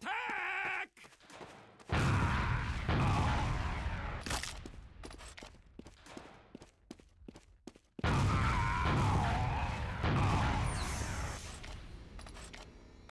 Time!